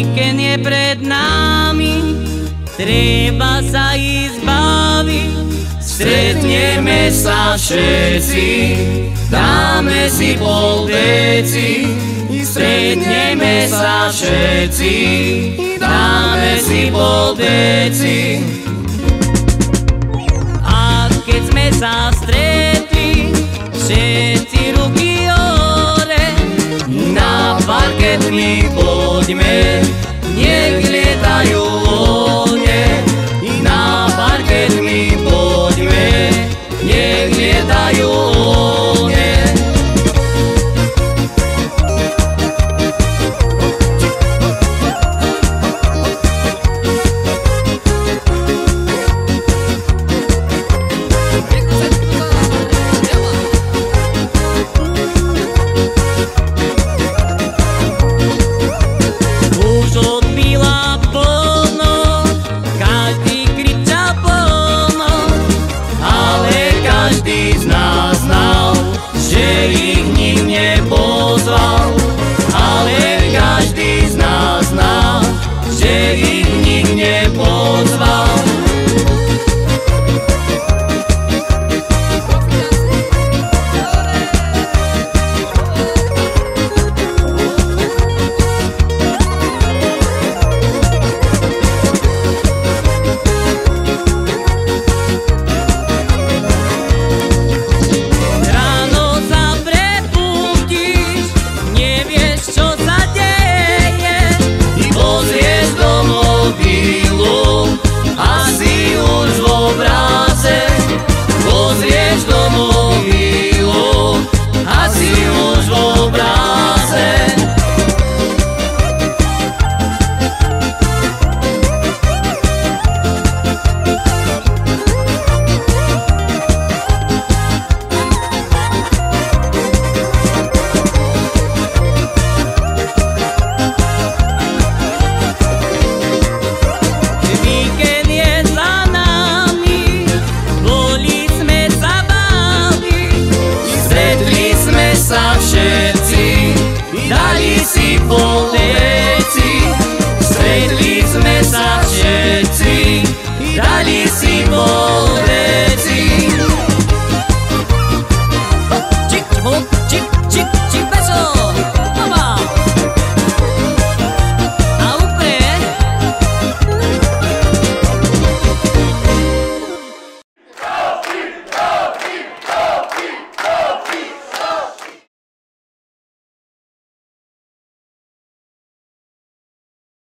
víkend je pred nami, treba sa ísť baviť. Stretneme sa všetci, dáme si pol deci. Stretneme sa všetci, dáme si pol deci. A keď sme sa stretli, všetci ruky hore, na i my niech és